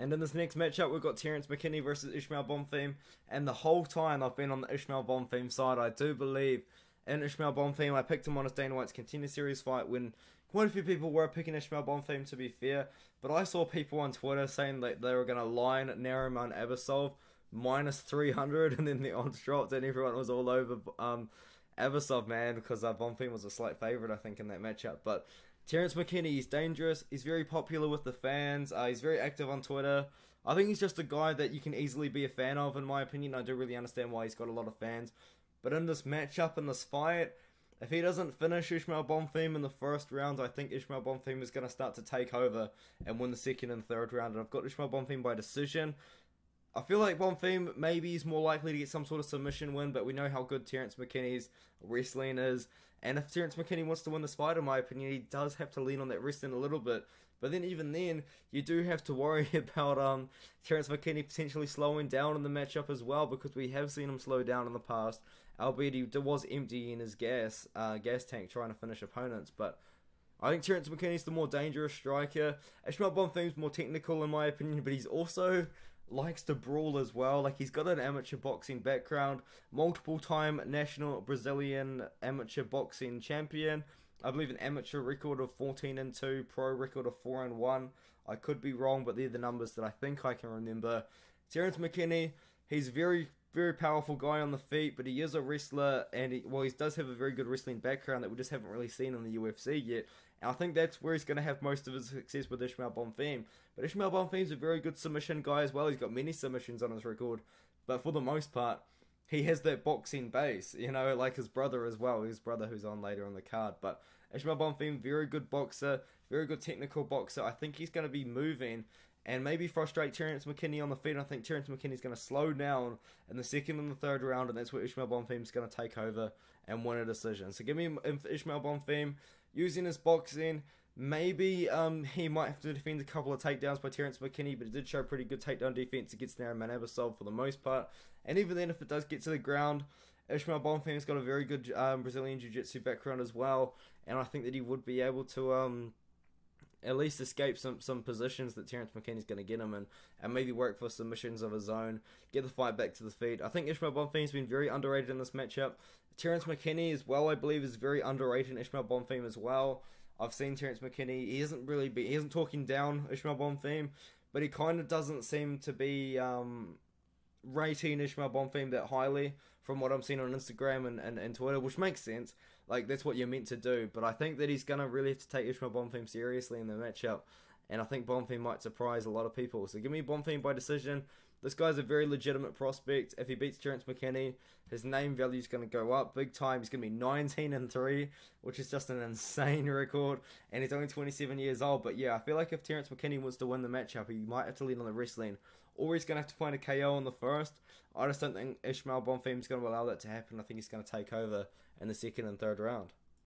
And in this next matchup, we've got Terrance McKinney versus Ismael Bonfim. And the whole time I've been on the Ismael Bonfim side, I do believe in Ismael Bonfim. I picked him on his Dana White's contender series fight when quite a few people were picking Ismael Bonfim to be fair. But I saw people on Twitter saying that they were going to line Nariman Abbasov minus 300 and then the odds dropped and everyone was all over um, Abbasov, man, because uh, Bonfim was a slight favourite, I think, in that matchup. But Terrance McKinney, he's dangerous. He's very popular with the fans. Uh, he's very active on Twitter. I think he's just a guy that you can easily be a fan of, in my opinion. I do really understand why he's got a lot of fans. But in this matchup, in this fight, if he doesn't finish Ismael Bonfim in the first round, I think Ismael Bonfim is going to start to take over and win the second and third round. And I've got Ismael Bonfim by decision. I feel like Bonfim maybe is more likely to get some sort of submission win, but we know how good Terrance McKinney's wrestling is. And if Terrance McKinney wants to win this fight, in my opinion, he does have to lean on that wrestling a little bit. But then even then, you do have to worry about um Terrance McKinney potentially slowing down in the matchup as well, because we have seen him slow down in the past. Albeit he was emptying his gas uh, gas tank trying to finish opponents, but. I think Terrance McKinney's the more dangerous striker. Ismael Bonfim's more technical in my opinion, but he's also likes to brawl as well. Like he's got an amateur boxing background, multiple time national Brazilian amateur boxing champion. I believe an amateur record of 14 and 2, pro record of 4 and 1. I could be wrong, but they're the numbers that I think I can remember. Terrance McKinney, he's very very powerful guy on the feet, but he is a wrestler, and he, well, he does have a very good wrestling background that we just haven't really seen in the UFC yet. And I think that's where he's going to have most of his success with Ismael Bonfim. But Ismael Bonfim's a very good submission guy as well. He's got many submissions on his record, but for the most part, he has that boxing base, you know, like his brother as well. His brother who's on later on the card. But Ismael Bonfim, very good boxer, very good technical boxer. I think he's going to be moving and maybe frustrate Terrance McKinney on the feet. I think Terrance McKinney's going to slow down in the second and the third round, and that's where Ismael Bonfim's going to take over and win a decision. So give me Ismael Bonfim using his boxing. Maybe um, he might have to defend a couple of takedowns by Terrance McKinney, but it did show pretty good takedown defense against Nariman Abbasov for the most part. And even then, if it does get to the ground, Ismael Bonfim's got a very good um, Brazilian Jiu Jitsu background as well, and I think that he would be able to um, at least escape some, some positions that Terrance McKinney's going to get him in, and maybe work for submissions of his own, get the fight back to the feet. I think Ismael Bonfim's been very underrated in this matchup. Terrance McKinney as well, I believe, is very underrated. Ismael Bonfim as well. I've seen Terrance McKinney. He isn't really be, he isn't talking down Ismael Bonfim, but he kind of doesn't seem to be um, rating Ismael Bonfim that highly from what I'm seeing on Instagram and, and, and Twitter, which makes sense. Like that's what you're meant to do. But I think that he's gonna really have to take Ismael Bonfim seriously in the matchup. And I think Bonfim might surprise a lot of people. So give me Bonfim by decision. This guy's a very legitimate prospect. If he beats Terrance McKinney, his name value is going to go up big time. He's going to be 19 and 3, which is just an insane record. And he's only 27 years old. But yeah, I feel like if Terrance McKinney wants to win the matchup, he might have to lean on the wrestling. Or he's going to have to find a KO on the first. I just don't think Ismael Bonfim is going to allow that to happen. I think he's going to take over in the second and third round.